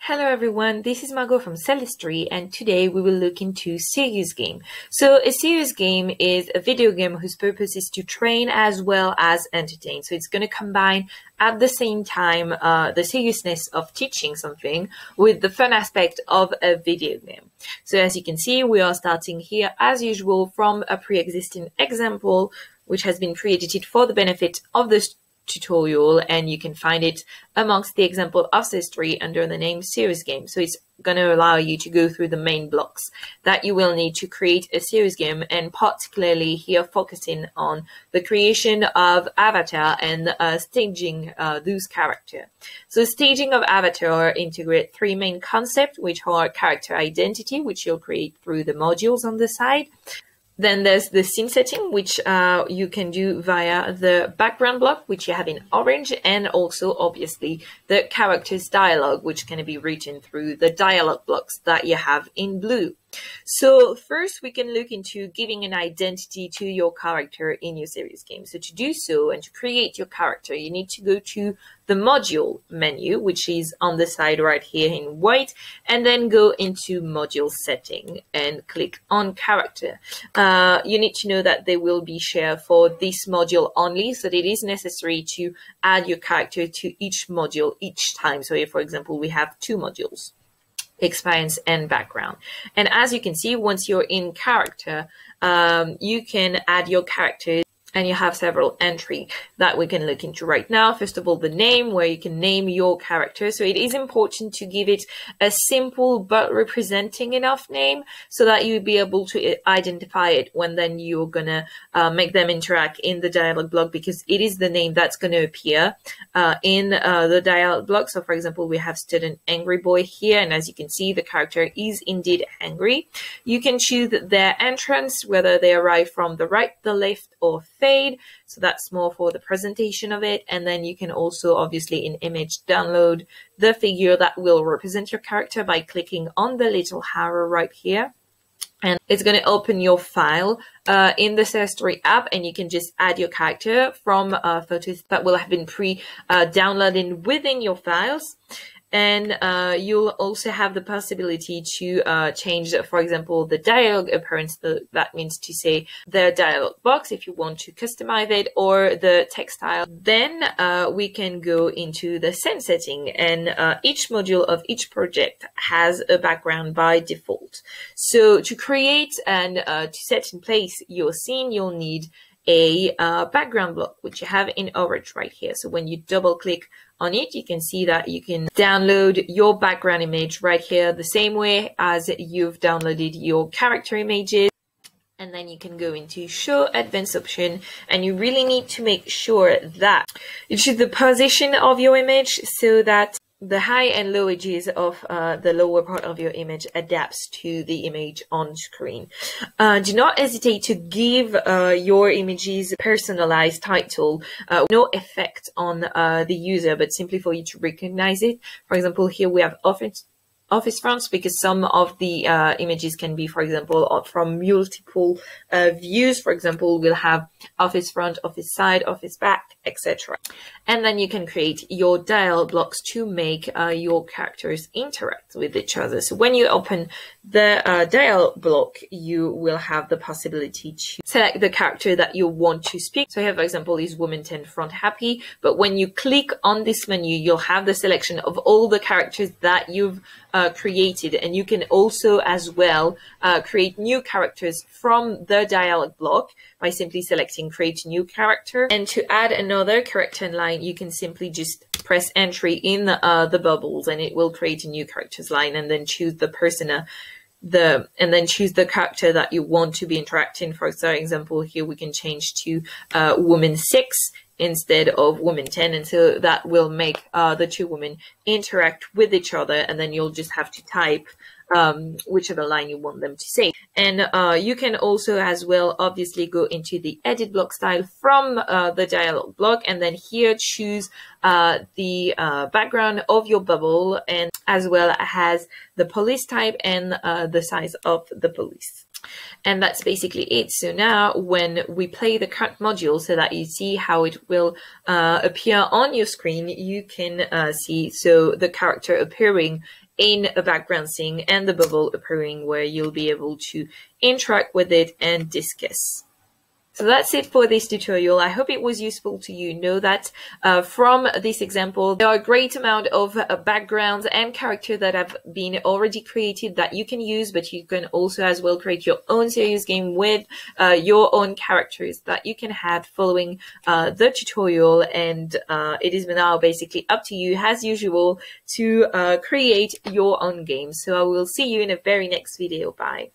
Hello everyone, this is Margot from Celestory and today we will look into Serious Game. So a serious game is a video game whose purpose is to train as well as entertain. So it's going to combine at the same time uh, the seriousness of teaching something with the fun aspect of a video game. So as you can see, we are starting here as usual from a pre-existing example which has been pre-edited for the benefit of the tutorial and you can find it amongst the example of history under the name serious game. So it's going to allow you to go through the main blocks that you will need to create a serious game and particularly here focusing on the creation of avatar and uh, staging uh, those character. So staging of avatar integrate three main concepts which are character identity which you'll create through the modules on the side then there's the scene setting, which uh, you can do via the background block, which you have in orange, and also obviously the character's dialogue, which can be written through the dialogue blocks that you have in blue. So first we can look into giving an identity to your character in your serious game. So to do so and to create your character, you need to go to the module menu, which is on the side right here in white, and then go into module setting and click on character. Uh, you need to know that they will be shared for this module only, so it is necessary to add your character to each module each time. So if, for example, we have two modules experience and background. And as you can see, once you're in character, um, you can add your character and you have several entry that we can look into right now. First of all, the name where you can name your character. So it is important to give it a simple but representing enough name so that you'll be able to identify it when then you're gonna uh, make them interact in the dialog block because it is the name that's gonna appear uh, in uh, the dialog block. So for example, we have student angry boy here. And as you can see, the character is indeed angry. You can choose their entrance, whether they arrive from the right, the left, or So that's more for the presentation of it. And then you can also obviously in image download the figure that will represent your character by clicking on the little arrow right here. And it's going to open your file uh, in the Celestory app and you can just add your character from uh, photos that will have been pre-downloaded uh, within your files and uh, you'll also have the possibility to uh, change, for example, the dialogue appearance. That means to say the dialogue box if you want to customize it or the text style. Then uh, we can go into the scene setting and uh, each module of each project has a background by default. So to create and uh, to set in place your scene, you'll need a uh, background block, which you have in orange right here. So when you double click on it, you can see that you can download your background image right here the same way as you've downloaded your character images. And then you can go into show advanced option and you really need to make sure that you choose the position of your image so that the high and low edges of uh, the lower part of your image adapts to the image on screen. Uh, do not hesitate to give uh, your images personalized title, uh, no effect on uh, the user, but simply for you to recognize it. For example, here we have office office fronts because some of the uh, images can be, for example, from multiple uh, views. For example, we'll have office front, office side, office back, etc. And then you can create your dial blocks to make uh, your characters interact with each other. So when you open the uh, dial block, you will have the possibility to select the character that you want to speak. So here, for example, is woman 10 front happy. But when you click on this menu, you'll have the selection of all the characters that you've uh, created. And you can also as well uh, create new characters from the dialog block by simply selecting create new character. And to add another character in line, you can simply just press entry in the, uh, the bubbles and it will create a new characters line and then choose the persona the and then choose the character that you want to be interacting. For So example here we can change to uh, woman 6 instead of woman 10 and so that will make uh, the two women interact with each other and then you'll just have to type um, whichever line you want them to say. And uh, you can also as well obviously go into the edit block style from uh, the dialog block and then here choose uh, the uh, background of your bubble and as well as the police type and uh, the size of the police. And that's basically it. So now when we play the cut module so that you see how it will uh, appear on your screen, you can uh, see so the character appearing in a background scene and the bubble appearing where you'll be able to interact with it and discuss. So that's it for this tutorial. I hope it was useful to you. Know that uh, from this example, there are a great amount of uh, backgrounds and character that have been already created that you can use, but you can also as well create your own serious game with uh, your own characters that you can add following uh, the tutorial. And uh, it is now basically up to you, as usual, to uh, create your own game. So I will see you in a very next video. Bye.